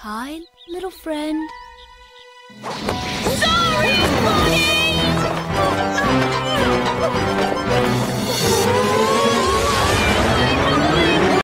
Hi, little friend.